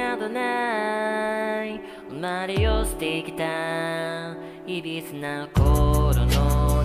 などない。生まれをしてきた。いびつな頃の